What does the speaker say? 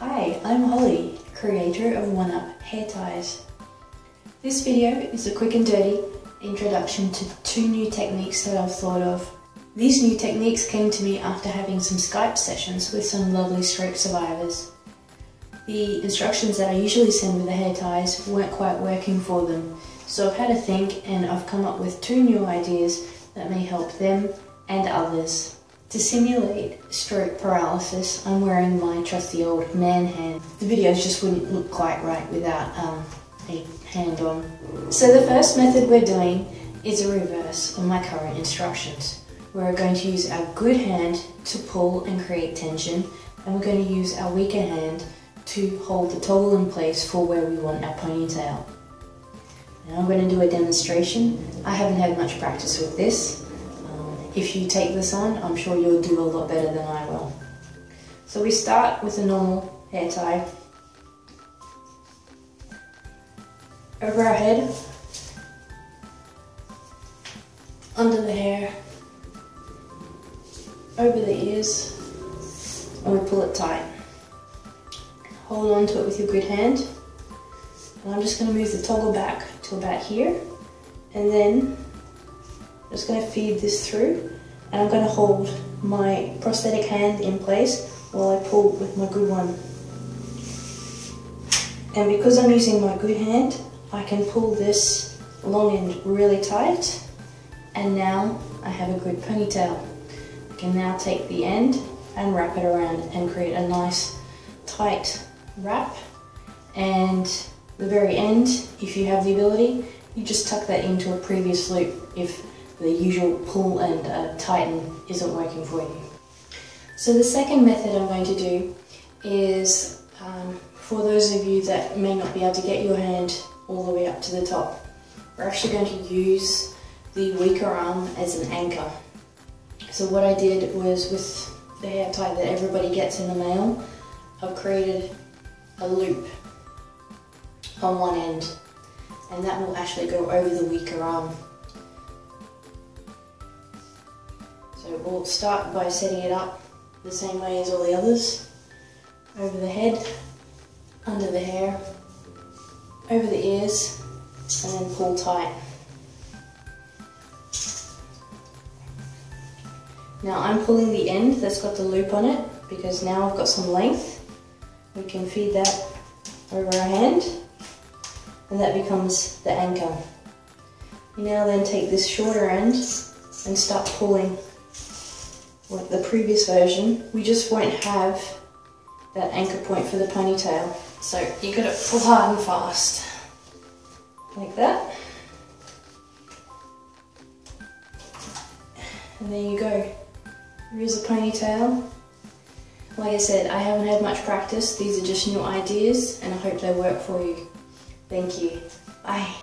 Hi, I'm Holly, creator of One Up Hair Ties. This video is a quick and dirty introduction to two new techniques that I've thought of. These new techniques came to me after having some Skype sessions with some lovely stroke survivors. The instructions that I usually send with the hair ties weren't quite working for them, so I've had a think and I've come up with two new ideas that may help them and others. To simulate stroke paralysis, I'm wearing my trusty old man hand. The videos just wouldn't look quite right without um, a hand on. So the first method we're doing is a reverse of my current instructions. We're going to use our good hand to pull and create tension, and we're going to use our weaker hand to hold the toggle in place for where we want our ponytail. Now I'm going to do a demonstration. I haven't had much practice with this, if you take this on, I'm sure you'll do a lot better than I will. So we start with a normal hair tie. Over our head, under the hair, over the ears, and we pull it tight. Hold on to it with your good hand. And I'm just going to move the toggle back to about here, and then just going to feed this through and I'm going to hold my prosthetic hand in place while I pull with my good one. And because I'm using my good hand, I can pull this long end really tight and now I have a good ponytail. I can now take the end and wrap it around and create a nice tight wrap and the very end, if you have the ability, you just tuck that into a previous loop if the usual pull and uh, tighten isn't working for you. So the second method I'm going to do is um, for those of you that may not be able to get your hand all the way up to the top, we're actually going to use the weaker arm as an anchor. So what I did was with the hair tie that everybody gets in the mail, I've created a loop on one end and that will actually go over the weaker arm. So we'll start by setting it up the same way as all the others. Over the head, under the hair, over the ears, and then pull tight. Now I'm pulling the end that's got the loop on it because now I've got some length. We can feed that over our hand and that becomes the anchor. You now then take this shorter end and start pulling the previous version, we just won't have that anchor point for the ponytail. So you gotta pull hard and fast, like that. And there you go. Here's a ponytail. Like I said, I haven't had much practice. These are just new ideas and I hope they work for you. Thank you. Bye.